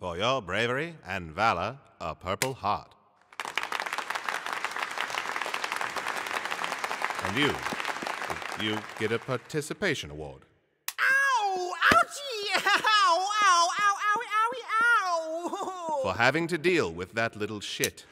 For your bravery and valor, a Purple Heart. And you, you get a participation award Ow! Ouchie! Ow! Ow! Ow! Ow! Ow! Ow! for having to deal with that little shit.